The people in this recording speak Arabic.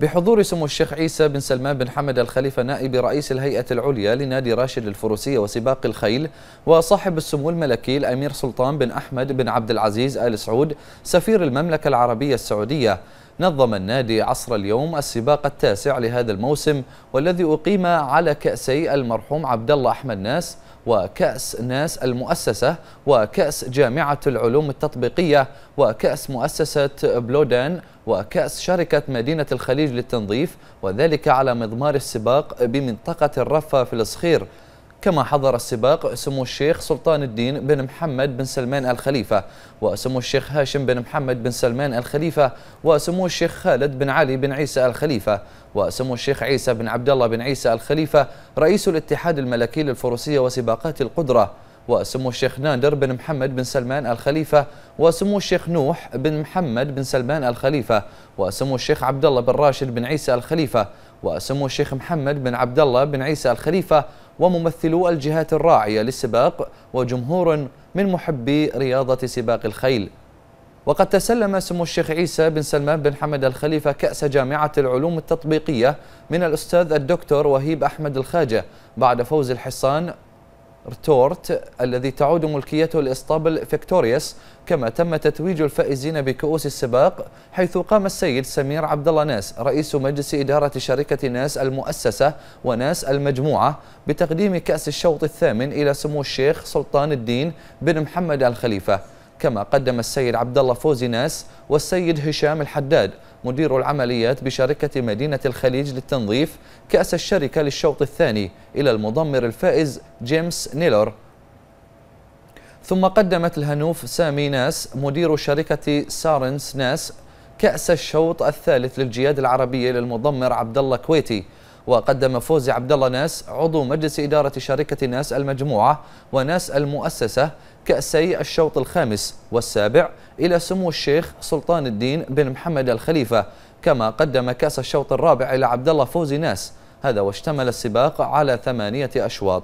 بحضور سمو الشيخ عيسى بن سلمان بن حمد الخليفة نائب رئيس الهيئة العليا لنادي راشد الفروسية وسباق الخيل وصاحب السمو الملكي الأمير سلطان بن أحمد بن عبد العزيز آل سعود سفير المملكة العربية السعودية. نظم النادي عصر اليوم السباق التاسع لهذا الموسم والذي أقيم على كأسي المرحوم عبد الله أحمد ناس وكأس ناس المؤسسة وكأس جامعة العلوم التطبيقية وكأس مؤسسة بلودان وكأس شركة مدينة الخليج للتنظيف وذلك على مضمار السباق بمنطقة الرفة في الصخير. كما حضر السباق سمو الشيخ سلطان الدين بن محمد بن سلمان الخليفة وسمو الشيخ هاشم بن محمد بن سلمان الخليفة وسمو الشيخ خالد بن علي بن عيسى الخليفة وسمو الشيخ عيسى بن عبد الله بن عيسى الخليفة رئيس الاتحاد الملكي للفروسية وسباقات القدرة وسمو الشيخ نادر بن محمد بن سلمان الخليفة وسمو الشيخ نوح بن محمد بن سلمان الخليفة وسمو الشيخ عبد الله بن راشد بن عيسى الخليفة وسمو الشيخ محمد بن عبد الله بن عيسى الخليفة وممثلو الجهات الراعية للسباق وجمهور من محبي رياضة سباق الخيل. وقد تسلم سمو الشيخ عيسى بن سلمان بن حمد الخليفة كأس جامعة العلوم التطبيقية من الأستاذ الدكتور وهيب أحمد الخاجة بعد فوز الحصان رتورت الذي تعود ملكيته لإسطابل فيكتوريوس كما تم تتويج الفائزين بكؤوس السباق حيث قام السيد سمير عبد الله ناس رئيس مجلس إدارة شركة ناس المؤسسة وناس المجموعة بتقديم كأس الشوط الثامن إلى سمو الشيخ سلطان الدين بن محمد الخليفة. كما قدم السيد عبد الله فوزي ناس والسيد هشام الحداد مدير العمليات بشركة مدينة الخليج للتنظيف كأس الشركة للشوط الثاني إلى المضمر الفائز جيمس نيلور ثم قدمت الهنوف سامي ناس مدير شركة سارنس ناس كأس الشوط الثالث للجياد العربية للمضمر عبد الله كويتي. وقدم فوزي عبد الله ناس عضو مجلس إدارة شركة ناس المجموعة وناس المؤسسة كأسي الشوط الخامس والسابع إلى سمو الشيخ سلطان الدين بن محمد الخليفة كما قدم كأس الشوط الرابع إلى عبد الله فوزي ناس. هذا واشتمل السباق على ثمانية أشواط.